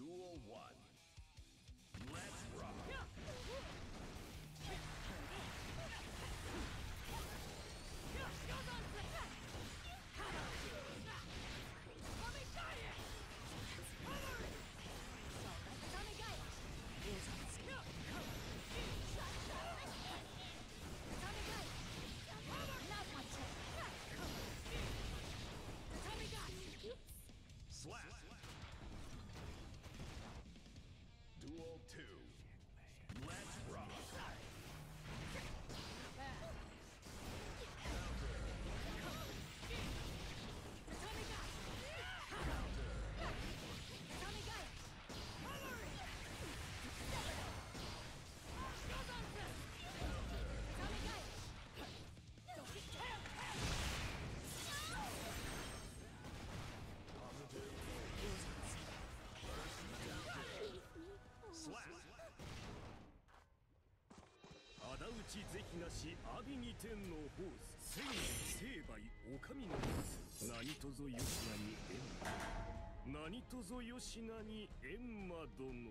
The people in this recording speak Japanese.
dual 討ち是非なし阿鼻に天のホース。千成敗お上の松何とぞ吉名に閻魔何とぞ吉名に閻魔殿。